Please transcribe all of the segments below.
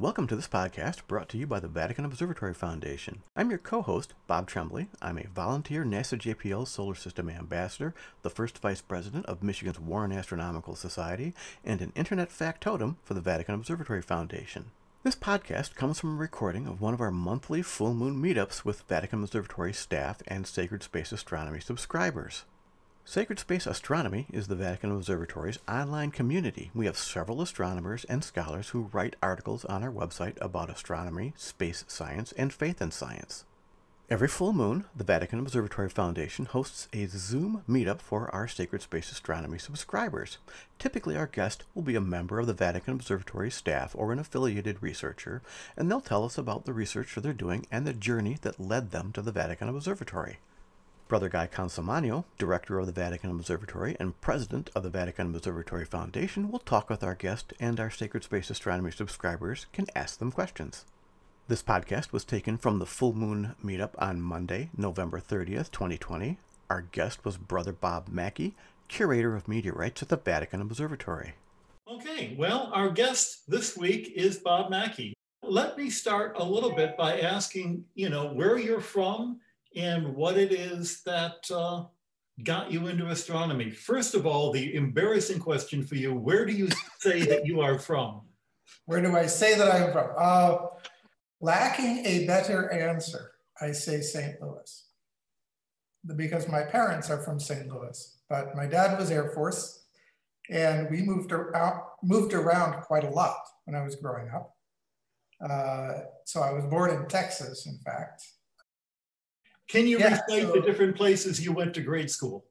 Welcome to this podcast brought to you by the Vatican Observatory Foundation. I'm your co host, Bob Tremblay. I'm a volunteer NASA JPL Solar System Ambassador, the first vice president of Michigan's Warren Astronomical Society, and an internet factotum for the Vatican Observatory Foundation. This podcast comes from a recording of one of our monthly full moon meetups with Vatican Observatory staff and Sacred Space Astronomy subscribers. Sacred Space Astronomy is the Vatican Observatory's online community. We have several astronomers and scholars who write articles on our website about astronomy, space science, and faith in science. Every full moon, the Vatican Observatory Foundation hosts a Zoom meetup for our Sacred Space Astronomy subscribers. Typically, our guest will be a member of the Vatican Observatory staff or an affiliated researcher, and they'll tell us about the research they're doing and the journey that led them to the Vatican Observatory. Brother Guy Consolmagno, director of the Vatican Observatory and president of the Vatican Observatory Foundation, will talk with our guest, and our Sacred Space Astronomy subscribers can ask them questions. This podcast was taken from the Full Moon meetup on Monday, November 30th, 2020. Our guest was Brother Bob Macke, curator of meteorites at the Vatican Observatory. Okay, well, our guest this week is Bob Macke. Let me start a little bit by asking, you know, where you're from and what it is that uh, got you into astronomy. First of all, the embarrassing question for you, where do you say that you are from? Where do I say that I'm from? Uh, lacking a better answer, I say St. Louis. Because my parents are from St. Louis, but my dad was Air Force and we moved around, moved around quite a lot when I was growing up. Uh, so I was born in Texas, in fact, can you yeah, recite so, the different places you went to grade school?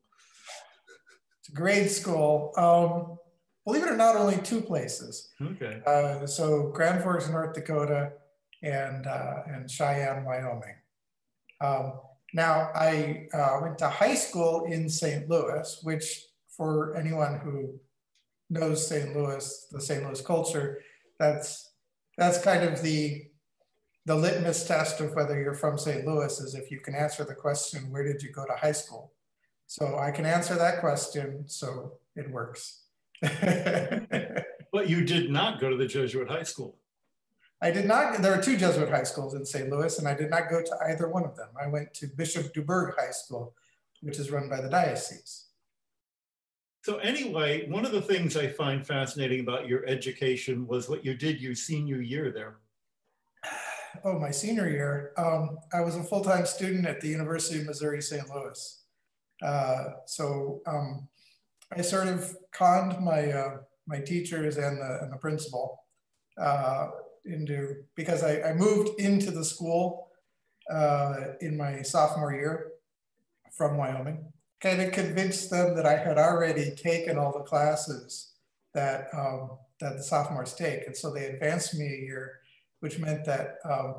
To grade school, um, believe it or not, only two places. Okay. Uh, so Grand Forks, North Dakota, and uh, and Cheyenne, Wyoming. Um, now I uh, went to high school in St. Louis, which for anyone who knows St. Louis, the St. Louis culture, that's that's kind of the the litmus test of whether you're from St. Louis is if you can answer the question, where did you go to high school? So I can answer that question, so it works. but you did not go to the Jesuit high school. I did not, there are two Jesuit high schools in St. Louis, and I did not go to either one of them. I went to Bishop DuBourg High School, which is run by the diocese. So anyway, one of the things I find fascinating about your education was what you did your senior year there oh, my senior year, um, I was a full-time student at the University of Missouri St. Louis. Uh, so um, I sort of conned my uh, my teachers and the, and the principal uh, into because I, I, moved into the school uh, in my sophomore year from Wyoming. Kind of convinced them that I had already taken all the classes that um, that the sophomores take, and so they advanced me a year which meant that um,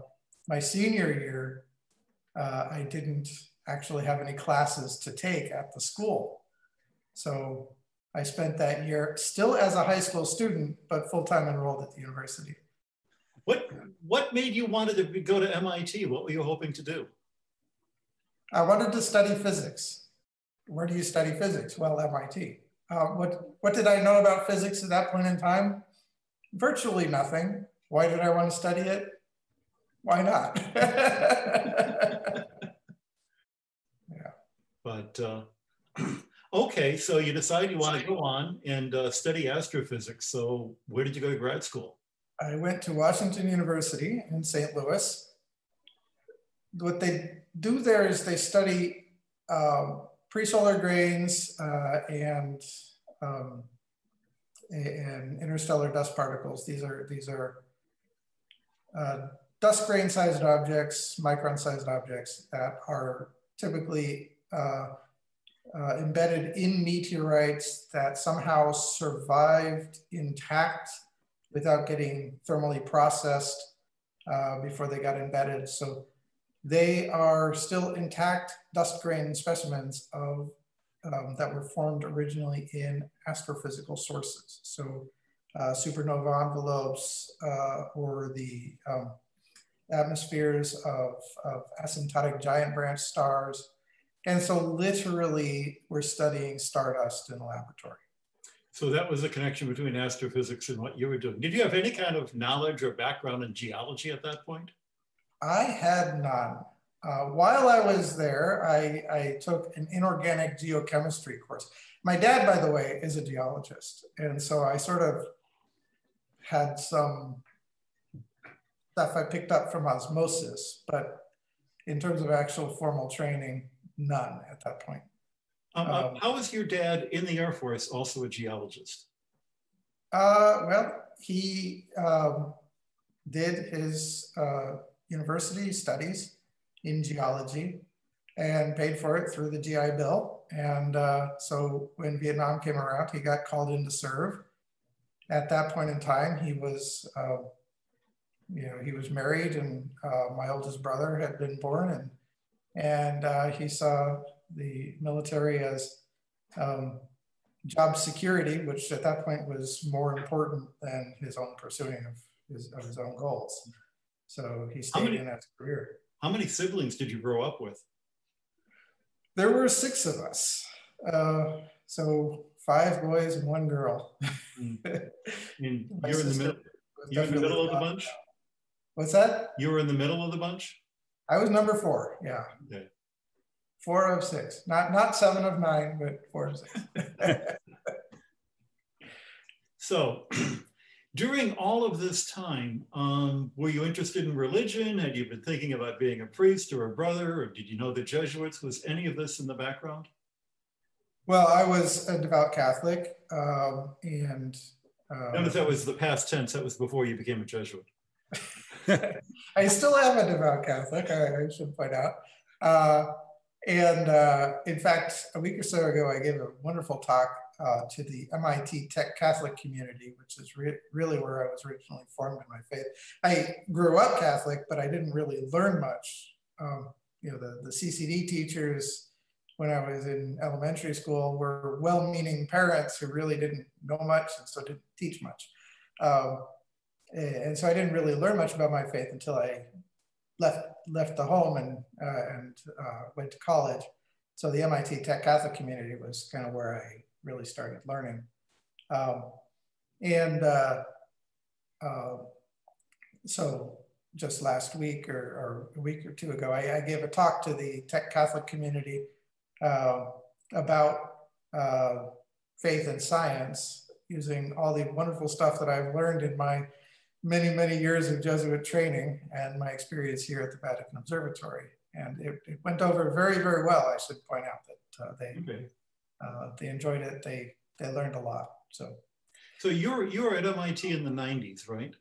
my senior year, uh, I didn't actually have any classes to take at the school. So I spent that year still as a high school student, but full-time enrolled at the university. What, what made you want to go to MIT? What were you hoping to do? I wanted to study physics. Where do you study physics? Well, MIT. Uh, what, what did I know about physics at that point in time? Virtually nothing. Why did I want to study it? Why not? yeah. But uh, okay, so you decide you want to go on and uh, study astrophysics. So where did you go to grad school? I went to Washington University in St. Louis. What they do there is they study um, pre-solar grains uh, and um, and interstellar dust particles. These are these are uh, dust grain sized objects, micron sized objects that are typically uh, uh, embedded in meteorites that somehow survived intact without getting thermally processed uh, before they got embedded. So they are still intact dust grain specimens of um, that were formed originally in astrophysical sources. So uh, supernova envelopes uh, or the um, atmospheres of, of asymptotic giant branch stars. And so literally we're studying stardust in the laboratory. So that was the connection between astrophysics and what you were doing. Did you have any kind of knowledge or background in geology at that point? I had none. Uh, while I was there, I, I, took an inorganic geochemistry course. My dad, by the way, is a geologist. And so I sort of had some stuff I picked up from osmosis, but in terms of actual formal training, none at that point. Um, uh, um, how was your dad in the Air Force also a geologist? Uh, well, he um, did his uh, university studies in geology and paid for it through the GI Bill. And uh, so when Vietnam came around, he got called in to serve. At that point in time, he was, uh, you know, he was married, and uh, my oldest brother had been born, and and uh, he saw the military as um, job security, which at that point was more important than his own pursuing of his, of his own goals. So he stayed many, in that career. How many siblings did you grow up with? There were six of us. Uh, so five boys and one girl. And you're in the middle. You're in the middle of the bunch. What's that? You were in the middle of the bunch. I was number four. Yeah. Okay. Four of six. Not not seven of nine, but four of six. so during all of this time, um, were you interested in religion? Had you been thinking about being a priest or a brother, or did you know the Jesuits? Was any of this in the background? Well, I was a devout Catholic, um, and uh, notice that was the past tense. That was before you became a Jesuit. I still am a devout Catholic. I, I should point out. Uh, and uh, in fact, a week or so ago, I gave a wonderful talk uh, to the MIT Tech Catholic community, which is re really where I was originally formed in my faith. I grew up Catholic, but I didn't really learn much. Um, you know, the, the CCD teachers when I was in elementary school were well-meaning parents who really didn't know much and so didn't teach much. Um, and so I didn't really learn much about my faith until I left left the home and uh, and uh, went to college. So the MIT Tech Catholic community was kind of where I really started learning. Um, and uh, uh, so just last week or, or, a week or two ago, I, I, gave a talk to the Tech Catholic community uh, about uh, faith and science using all the wonderful stuff that I've learned in my many, many years of Jesuit training and my experience here at the Vatican Observatory. And it, it went over very, very well. I should point out that uh, they okay. uh, they enjoyed it. They they learned a lot. So, so you're you're at MIT in the '90s, right?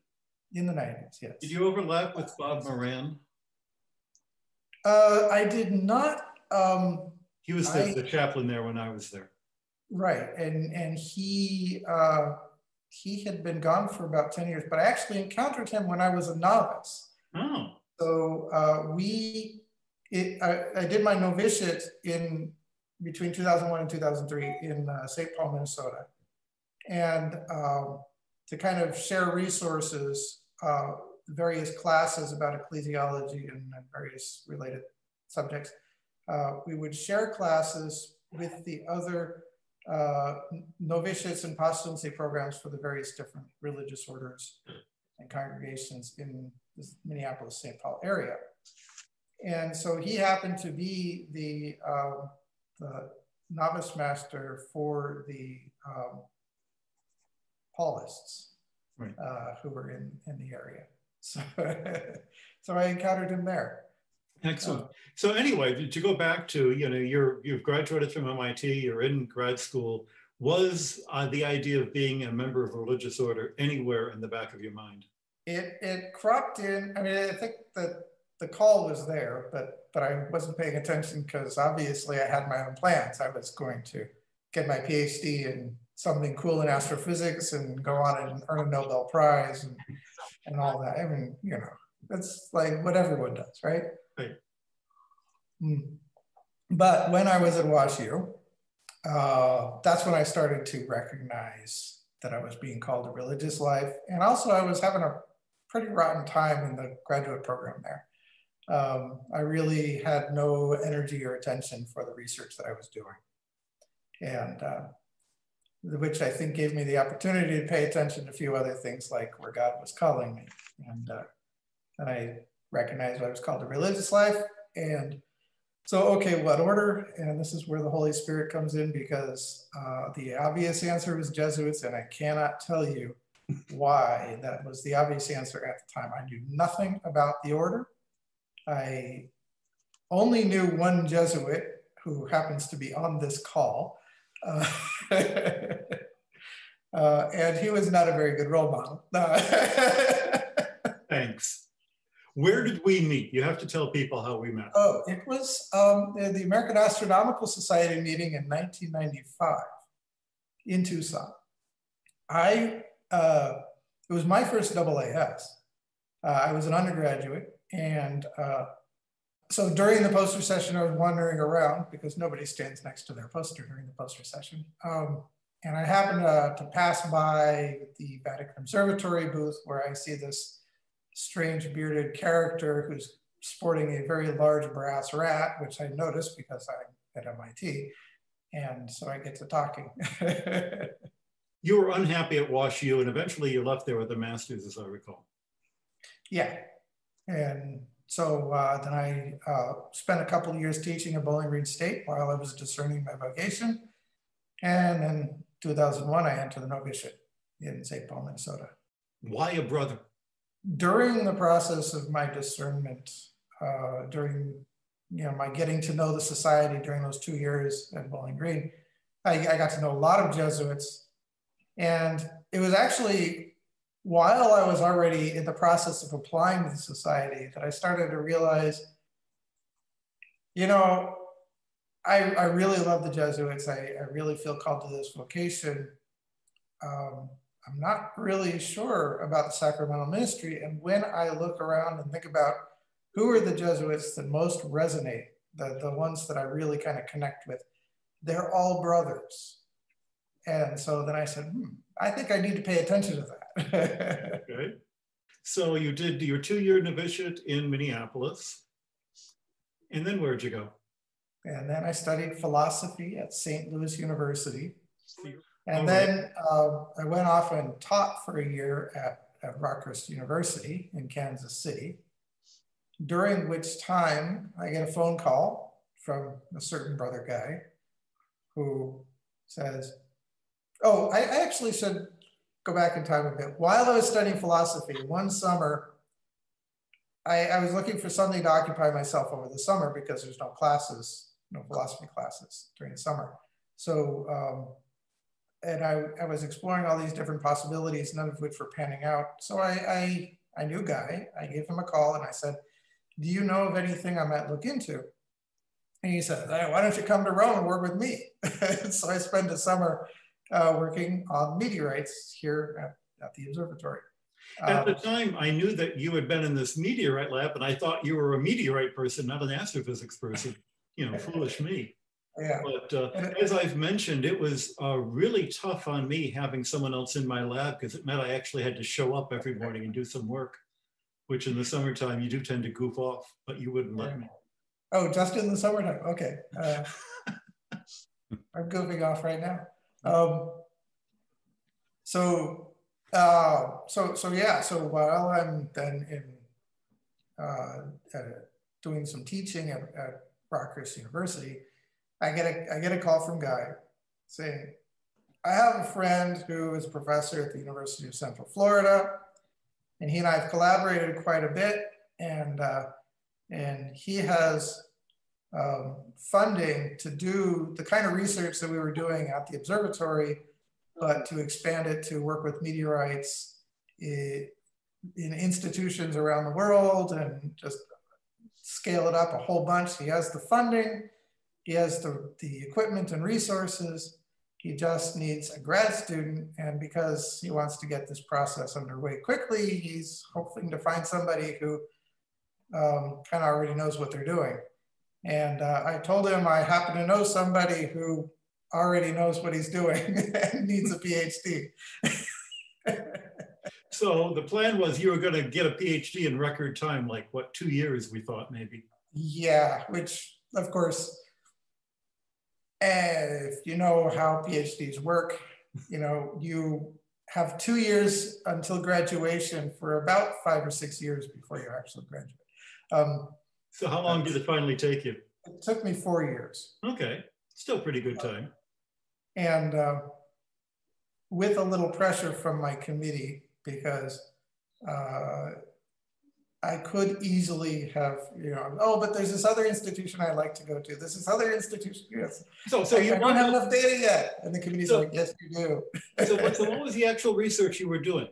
In the '90s, yes. Did you overlap with Bob Moran? Uh, I did not. Um, he was the, I, the chaplain there when I was there. Right, and and he uh, he had been gone for about 10 years, but I actually encountered him when I was a novice. Oh. So uh, we, it, I, I, did my novitiate in between 2001 and 2003 in uh, St. Paul, Minnesota. And um, to kind of share resources, uh, various classes about ecclesiology and various related subjects, uh, we would share classes with the other uh, novitiates and postulancy programs for the various different religious orders and congregations in the Minneapolis, St. Paul area. And so he happened to be the, uh, the novice master for the um, Paulists right. uh, who were in, in the area. So, so I encountered him there. Excellent. So anyway, to go back to, you know, you're, you've graduated from MIT, you're in grad school. Was uh, the idea of being a member of a religious order anywhere in the back of your mind? It, it cropped in, I mean, I think that the call was there, but, but I wasn't paying attention because obviously I had my own plans. I was going to get my PhD in something cool in astrophysics and go on and earn a Nobel Prize and, and all that. I mean, you know, that's like what everyone does, right? Mm. But when I was at WashU, uh, that's when I started to recognize that I was being called to religious life. And also I was having a pretty rotten time in the graduate program there. Um, I really had no energy or attention for the research that I was doing. And uh, which I think gave me the opportunity to pay attention to a few other things like where God was calling me. And uh, then I recognized what was called a religious life. And so, okay, what order? And this is where the Holy Spirit comes in because uh, the obvious answer was Jesuits, and I cannot tell you why that was the obvious answer at the time. I knew nothing about the order. I only knew one Jesuit who happens to be on this call. Uh, uh, and he was not a very good role model. Thanks. Where did we meet? You have to tell people how we met. Oh, it was um, the American Astronomical Society meeting in 1995 in Tucson. I, uh, it was my first AAS. Uh, I was an undergraduate and uh, so during the poster session, I was wandering around because nobody stands next to their poster during the poster session. Um, and I happened uh, to pass by the Vatican Observatory booth where I see this strange bearded character who's sporting a very large brass rat, which I noticed because I'm at MIT. And so I get to talking. you were unhappy at WashU and eventually you left there with a master's, as I recall. Yeah. And so uh, then I uh, spent a couple of years teaching at Bowling Green State while I was discerning my vocation. And in 2001, I entered the novitiate in St. Paul, Minnesota. Why a brother? During the process of my discernment, uh, during you know my getting to know the society during those two years at Bowling Green, I, I got to know a lot of Jesuits, and it was actually while I was already in the process of applying to the society that I started to realize, you know, I, I really love the Jesuits. I, I really feel called to this vocation. Um, I'm not really sure about the sacramental ministry. And when I look around and think about who are the Jesuits that most resonate, the, the ones that I really kind of connect with, they're all brothers. And so then I said, hmm, I think I need to pay attention to that. okay. So you did your two-year novitiate in Minneapolis. And then where'd you go? And then I studied philosophy at St. Louis University. And then uh, I went off and taught for a year at, at Rockhurst University in Kansas City, during which time I get a phone call from a certain brother guy who says, Oh, I, I actually should go back in time a bit. While I was studying philosophy, one summer, I, I, was looking for something to occupy myself over the summer because there's no classes, no philosophy classes during the summer. So, um, and I, I was exploring all these different possibilities, none of which were panning out. So I, I, I knew Guy. I gave him a call and I said, "Do you know of anything I might look into?" And he said, "Why don't you come to Rome and work with me?" so I spent a summer uh, working on meteorites here at, at the observatory. At the um, time, I knew that you had been in this meteorite lab, and I thought you were a meteorite person, not an astrophysics person. You know, foolish me. Yeah. But uh, as I've mentioned, it was uh, really tough on me having someone else in my lab because it meant I actually had to show up every morning and do some work, which in the summertime you do tend to goof off, but you wouldn't let me. Oh, just in the summertime. Okay. Uh, I'm goofing off right now. Um, so, uh, so, so yeah, so while I'm then in uh, doing some teaching at, at Rockhurst University, I get a I get a call from Guy saying, I have a friend who is a professor at the University of Central Florida, and he and I have collaborated quite a bit, and uh, and he has um, funding to do the kind of research that we were doing at the observatory, but to expand it to work with meteorites in institutions around the world and just scale it up a whole bunch. He has the funding, he has the, the equipment and resources. He just needs a grad student. And because he wants to get this process underway quickly, he's hoping to find somebody who um, kind of already knows what they're doing. And uh, I told him I happen to know somebody who already knows what he's doing and needs a PhD. so the plan was you were going to get a PhD in record time, like what, two years, we thought maybe. Yeah, which of course, if you know how PhDs work, you know, you have two years until graduation for about five or six years before you actually graduate. Um, so how long did it finally take you? It took me four years. Okay, still pretty good time. And uh, with a little pressure from my committee because uh, I could easily have, you know, oh, but there's this other institution I'd like to go to. This is other institution. Yes. So, so you don't have enough data yet. And the committee's so, like, yes, you do. so, what, so what was the actual research you were doing?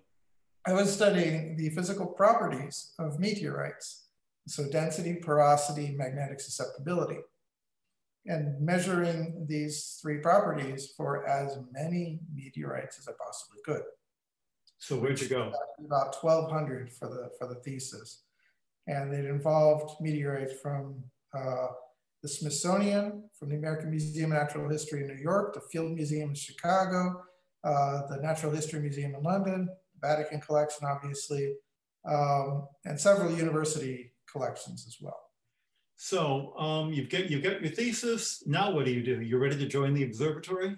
I was studying the physical properties of meteorites. So density, porosity, magnetic susceptibility. And measuring these three properties for as many meteorites as I possibly could. So where'd you go? About 1,200 for the, for the thesis. And it involved meteorites from uh, the Smithsonian, from the American Museum of Natural History in New York, the Field Museum in Chicago, uh, the Natural History Museum in London, the Vatican collection, obviously, um, and several university collections as well. So um, you've got you've got your thesis. Now what do you do? You're ready to join the observatory?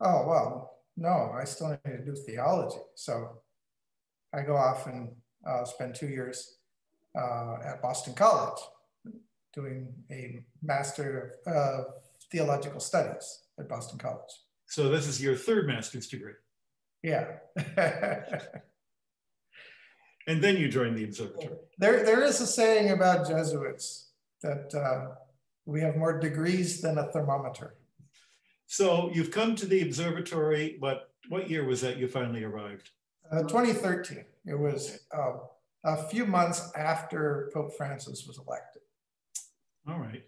Oh well, no, I still need to do theology. So I go off and uh, spend two years uh, at Boston College doing a Master of Theological Studies at Boston College. So this is your third master's degree? Yeah. and then you join the observatory. There, there is a saying about Jesuits that uh, we have more degrees than a thermometer. So you've come to the observatory, but what year was that you finally arrived? Uh, 2013. It was uh, a few months after Pope Francis was elected. All right.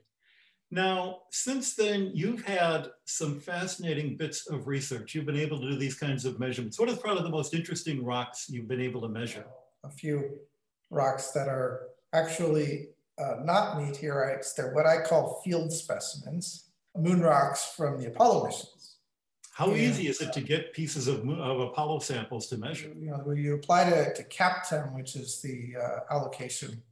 Now, since then, you've had some fascinating bits of research. You've been able to do these kinds of measurements. What is probably the most interesting rocks you've been able to measure? A few rocks that are actually uh, not meteorites. They're what I call field specimens moon rocks from the Apollo missions. How and, easy is it to get pieces of, of Apollo samples to measure? You know, you apply to, to CAPTEM, which is the uh, allocation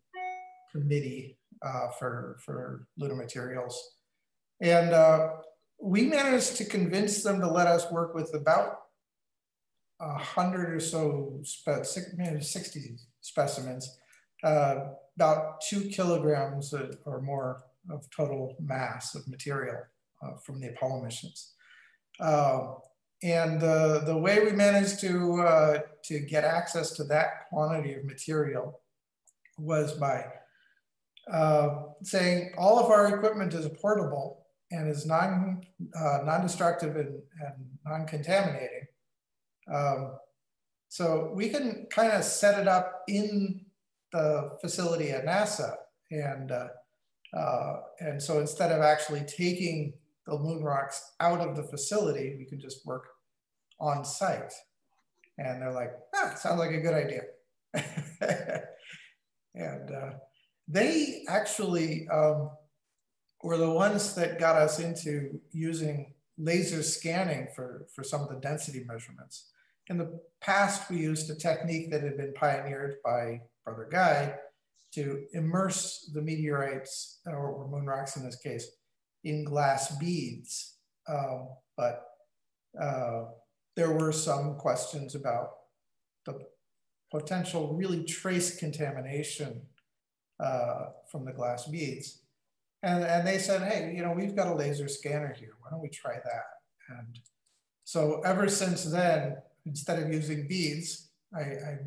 committee uh, for, for lunar materials. And uh, we managed to convince them to let us work with about a hundred or so, spe 60 specimens, uh, about two kilograms or more of total mass of material uh, from the Apollo missions. Uh, and the, the way we managed to, uh, to get access to that quantity of material was by uh, saying all of our equipment is portable and is non, uh, non-destructive and, and non-contaminating. Um, so we can kind of set it up in the facility at NASA and uh, uh, and so instead of actually taking the moon rocks out of the facility, we can just work on site. And they're like, ah, sounds like a good idea. and uh, they actually um, were the ones that got us into using laser scanning for, for some of the density measurements. In the past, we used a technique that had been pioneered by Brother Guy to immerse the meteorites, or moon rocks in this case, in glass beads. Um, but uh, there were some questions about the potential really trace contamination uh, from the glass beads. And, and they said, hey, you know, we've got a laser scanner here. Why don't we try that? And so ever since then, instead of using beads, I, I,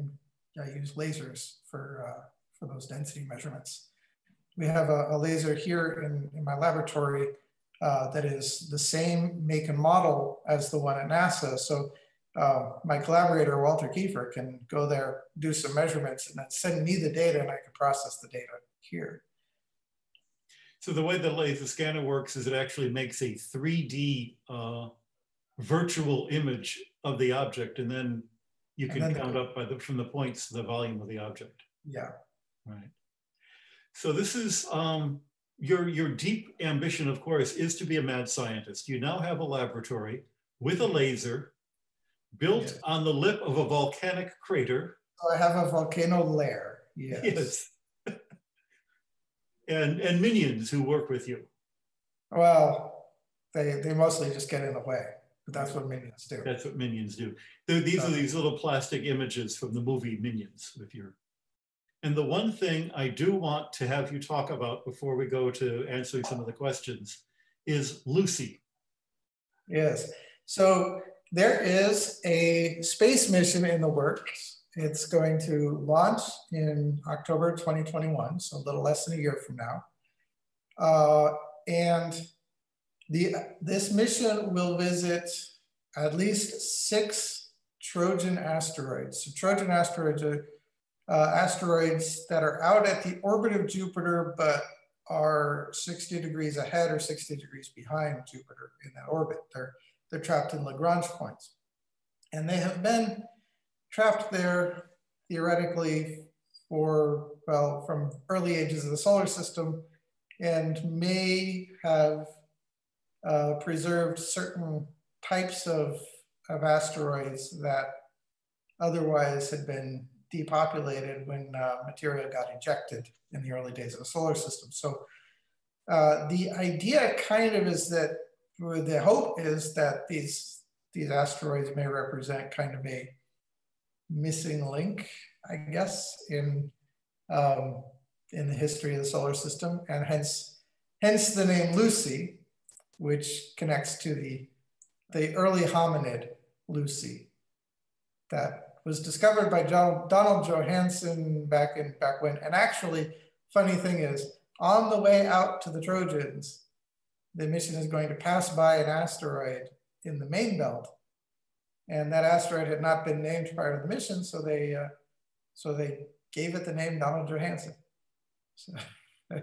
I use lasers for, uh, for those density measurements. We have a, a laser here in, in my laboratory uh, that is the same make and model as the one at NASA. So uh, my collaborator, Walter Kiefer, can go there, do some measurements, and then send me the data, and I can process the data here. So the way the laser scanner works is it actually makes a 3D uh, virtual image of the object, and then you can count the, up by the, from the points the volume of the object. Yeah. Right. So this is um, your, your deep ambition, of course, is to be a mad scientist. You now have a laboratory with a laser built yeah. on the lip of a volcanic crater. So I have a volcano lair. Yes. yes. and, and minions who work with you. Well, they, they mostly just get in the way. but that's what minions do. That's what minions do. these are these little plastic images from the movie Minions with your. And the one thing I do want to have you talk about before we go to answering some of the questions is Lucy. Yes. So there is a space mission in the works. It's going to launch in October 2021, so a little less than a year from now. Uh, and the, this mission will visit at least six Trojan asteroids. So Trojan asteroids are uh, asteroids that are out at the orbit of Jupiter, but are 60 degrees ahead or 60 degrees behind Jupiter in that orbit. They're, they're trapped in Lagrange points. And they have been trapped there theoretically for, well, from early ages of the solar system and may have uh, preserved certain types of, of asteroids that otherwise had been depopulated when uh, material got ejected in the early days of the solar system. So uh, the idea kind of is that the hope is that these these asteroids may represent kind of a missing link, I guess, in um, in the history of the solar system, and hence hence the name Lucy, which connects to the, the early hominid, Lucy, that was discovered by John, Donald Johanson back in back when. And actually, funny thing is, on the way out to the Trojans, the mission is going to pass by an asteroid in the main belt. And that asteroid had not been named prior to the mission, so they uh, so they gave it the name Donald Johanson. So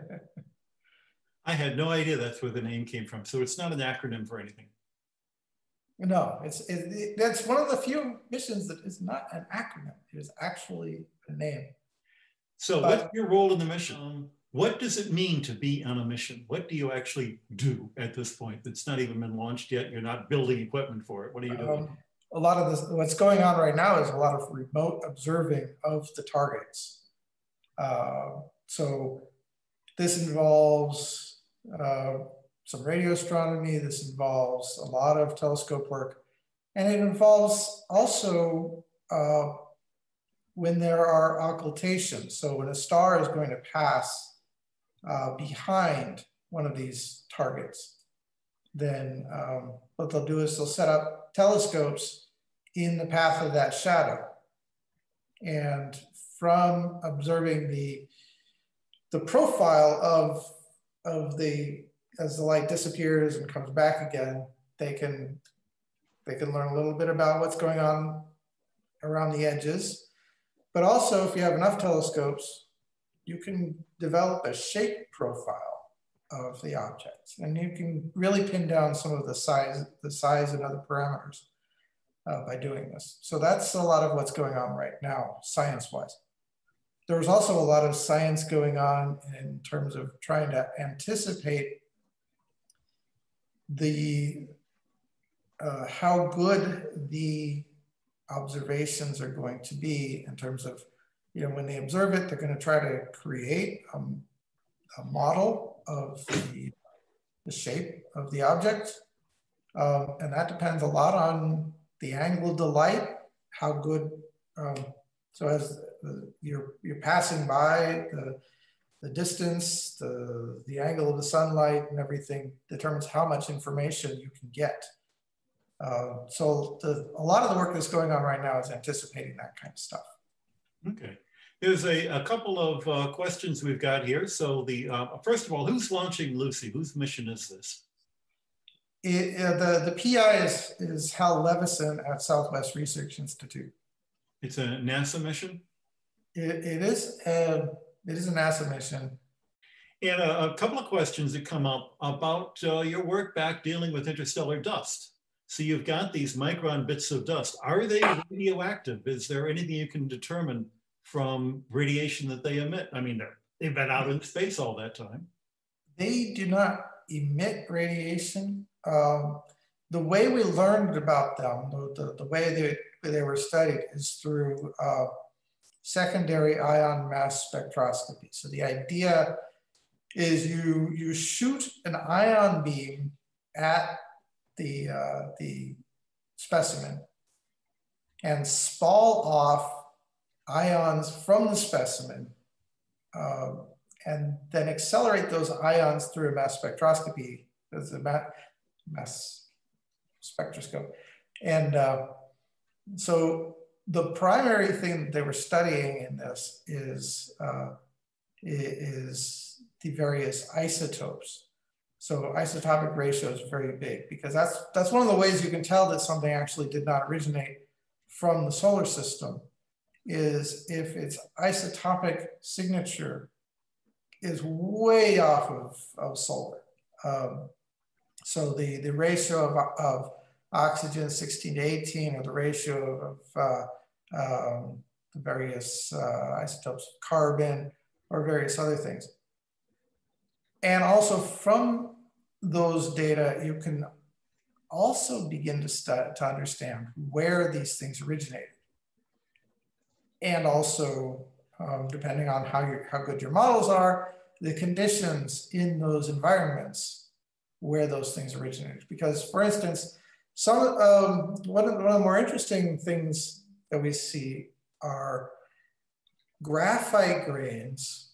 I had no idea that's where the name came from. So it's not an acronym for anything. No, it's it, it, that's one of the few missions that is not an acronym. It is actually a name. So, but, what's your role in the mission? Um, what does it mean to be on a mission? What do you actually do at this point? It's not even been launched yet. You're not building equipment for it. What are you doing? Um, a lot of this, what's going on right now is a lot of remote observing of the targets. Uh, so this involves uh, some radio astronomy. This involves a lot of telescope work. And it involves also uh, when there are occultations. So when a star is going to pass uh, behind one of these targets, then um, what they'll do is they'll set up telescopes in the path of that shadow. And from observing the, the profile of of the as the light disappears and comes back again, they can they can learn a little bit about what's going on around the edges. But also, if you have enough telescopes, you can develop a shape profile of the objects, and you can really pin down some of the size, the size and other parameters uh, by doing this. So that's a lot of what's going on right now, science-wise there was also a lot of science going on in terms of trying to anticipate the uh, how good the observations are going to be in terms of you know when they observe it they're going to try to create a, a model of the, the, shape of the object. Um, and that depends a lot on the angle of the light how good um, so as you're, you're passing by, the, the distance, the, the angle of the sunlight and everything determines how much information you can get. Uh, so the, a lot of the work that's going on right now is anticipating that kind of stuff. Okay. There's a, a couple of uh, questions we've got here. So the uh, first of all, who's launching Lucy? Whose mission is this? It, uh, the, the PI is, is Hal Levison at Southwest Research Institute. It's a NASA mission? It, it is a, it is a NASA mission. And a, a couple of questions that come up about uh, your work back dealing with interstellar dust. So you've got these micron bits of dust. Are they radioactive? Is there anything you can determine from radiation that they emit? I mean, they've been out in space all that time. They do not emit radiation. Um, the way we learned about them, the, the, the way they they were studied is through uh, secondary ion mass spectroscopy. So the idea is you, you shoot an ion beam at the, uh, the specimen and spall off ions from the specimen um, and then accelerate those ions through a mass spectroscopy, as a mass spectroscope. And uh, so the primary thing they were studying in this is, uh, is the various isotopes. So isotopic ratio is very big because that's, that's one of the ways you can tell that something actually did not originate from the solar system is if its isotopic signature is way off of, of solar. Um, so the, the ratio of, of oxygen 16 to 18 or the ratio of uh, um, the various uh, isotopes of carbon or various other things. And also from those data, you can also begin to, to understand where these things originated. And also, um, depending on how, how good your models are, the conditions in those environments where those things originated. Because for instance, some um, one, of, one of the more interesting things that we see are graphite grains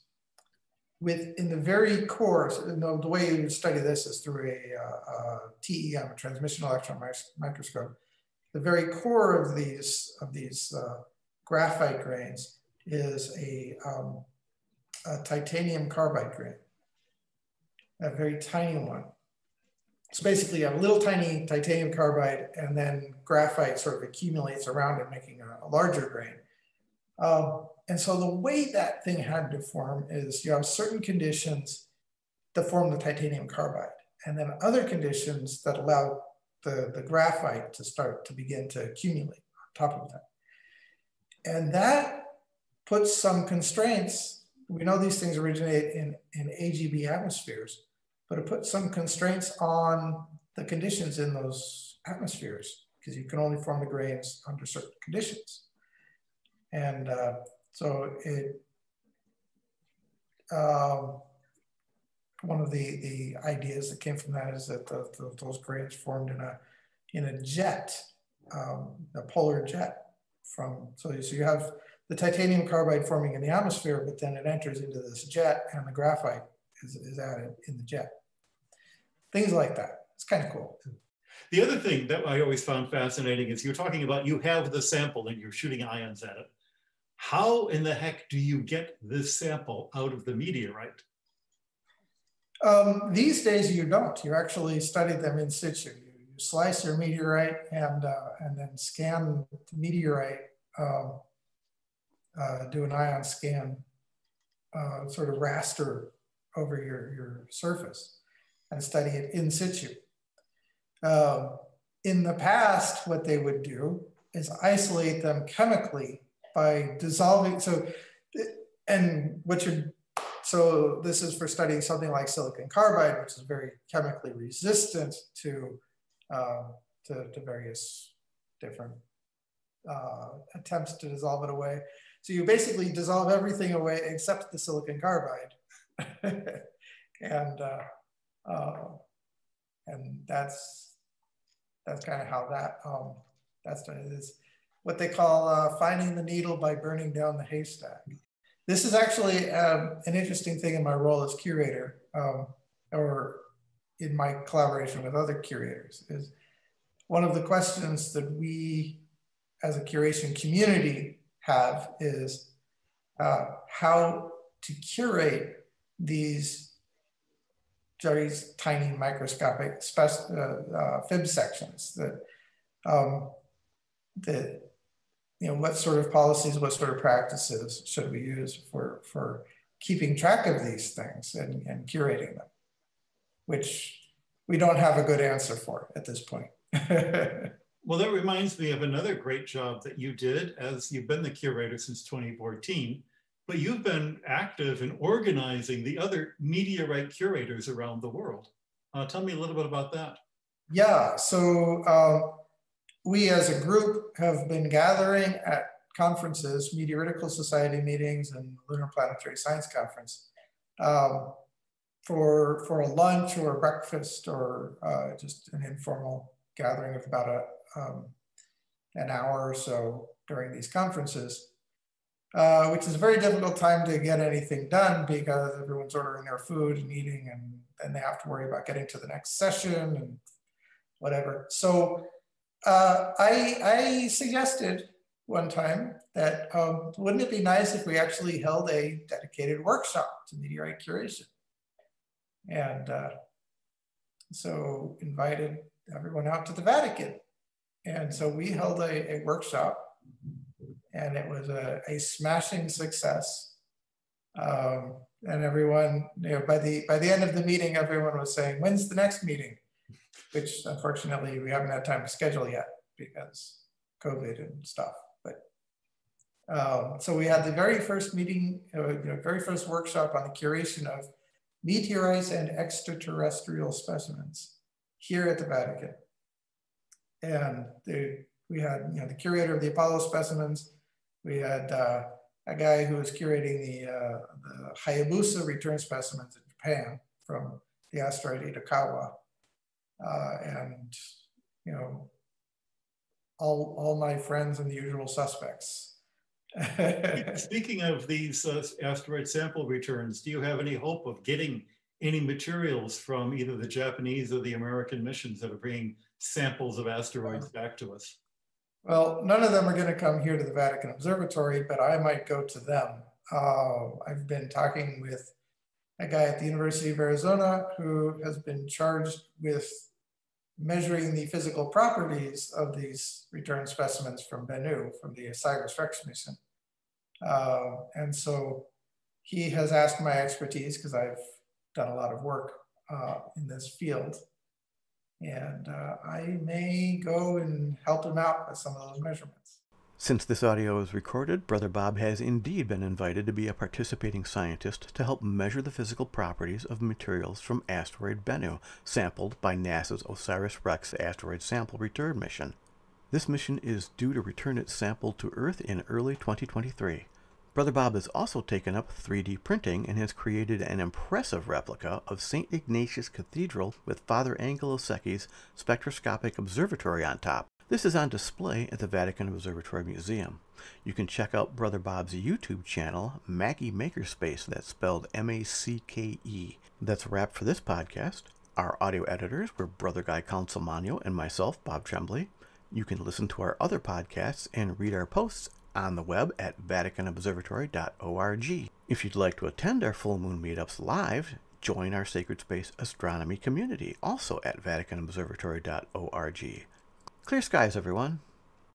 with in the very core, the, the way you study this is through a, uh, a TEM, a transmission electron microscope. The very core of these of these uh, graphite grains is a um, a titanium carbide grain, a very tiny one. It's basically a little tiny titanium carbide and then graphite sort of accumulates around it, making a, a larger grain. Um, and so the way that thing had to form is you have certain conditions that form the titanium carbide, and then other conditions that allow the, the graphite to start to begin to accumulate on top of that. And that puts some constraints we know these things originate in, in AGB atmospheres, but it puts some constraints on the conditions in those atmospheres because you can only form the grains under certain conditions. And uh, so it, um, one of the, the ideas that came from that is that the, the, those grains formed in a, in a jet, um, a polar jet from, so, so you have the titanium carbide forming in the atmosphere, but then it enters into this jet and the graphite is, is added in the jet. Things like that. It's kind of cool. The other thing that I always found fascinating is you're talking about you have the sample and you're shooting ions at it. How in the heck do you get this sample out of the meteorite? Um, these days you don't. You actually study them in situ. You, you slice your meteorite and, uh, and then scan the meteorite um, uh, do an ion scan uh, sort of raster over your, your surface and study it in situ. Uh, in the past, what they would do is isolate them chemically by dissolving. So, and what you're, so this is for studying something like silicon carbide, which is very chemically resistant to, uh, to, to, various different uh, attempts to dissolve it away. So you basically dissolve everything away except the silicon carbide. and uh, uh, and that's that's kind of how that um, that's done. It is what they call uh, finding the needle by burning down the haystack. This is actually um, an interesting thing in my role as curator, um, or in my collaboration with other curators, is one of the questions that we as a curation community have is uh, how to curate these very tiny microscopic uh, uh, fib sections that, um, that, you know, what sort of policies, what sort of practices should we use for, for keeping track of these things and, and curating them, which we don't have a good answer for at this point. Well, that reminds me of another great job that you did as you've been the curator since 2014, but you've been active in organizing the other meteorite curators around the world. Uh, tell me a little bit about that. Yeah, so uh, we as a group have been gathering at conferences, Meteoritical Society meetings and Lunar Planetary Science Conference um, for, for a lunch or a breakfast or uh, just an informal gathering of about a, um, an hour or so during these conferences, uh, which is a very difficult time to get anything done because everyone's ordering their food and eating, and then they have to worry about getting to the next session and whatever. So uh, I, I suggested one time that um, wouldn't it be nice if we actually held a dedicated workshop to meteorite curation? And uh, so invited everyone out to the Vatican. And so we held a, a workshop and it was a, a smashing success. Um, and everyone, you know, by the by the end of the meeting, everyone was saying, "When's the next meeting?" Which unfortunately we haven't had time to schedule yet because COVID and stuff. But um, so we had the very first meeting, uh, you know, very first workshop on the curation of meteorites and extraterrestrial specimens here at the Vatican. And we had you know, the curator of the Apollo specimens. We had uh, a guy who was curating the, uh, the Hayabusa return specimens in Japan from the asteroid Itokawa. Uh, and, you know, all, all my friends and the usual suspects. Speaking of these uh, asteroid sample returns, do you have any hope of getting any materials from either the Japanese or the American missions that are bringing samples of asteroids back to us? Well, none of them are going to come here to the Vatican Observatory, but I might go to them. Uh, I've been talking with a guy at the University of Arizona who has been charged with measuring the physical properties of these return specimens from Bennu, from the OSIRIS-REx mission. Uh, and so he has asked my expertise because I've done a lot of work uh, in this field. And uh, I may go and help him out with some of those measurements. Since this audio is recorded, Brother Bob has indeed been invited to be a participating scientist to help measure the physical properties of materials from asteroid Bennu, sampled by NASA's OSIRIS-REx asteroid sample return mission. This mission is due to return its sample to Earth in early 2023. Brother Bob has also taken up 3D printing and has created an impressive replica of St. Ignatius Cathedral with Father Angelo Secchi's spectroscopic observatory on top. This is on display at the Vatican Observatory Museum. You can check out Brother Bob's YouTube channel, Macke Makerspace, that's spelled M-A-C-K-E. That's a wrap for this podcast. Our audio editors were Brother Guy Consolmagno and myself, Bob Tremblay. You can listen to our other podcasts and read our posts on the web at vaticanobservatory.org. If you'd like to attend our full moon meetups live, join our Sacred Space Astronomy community, also at vaticanobservatory.org. Clear skies, everyone.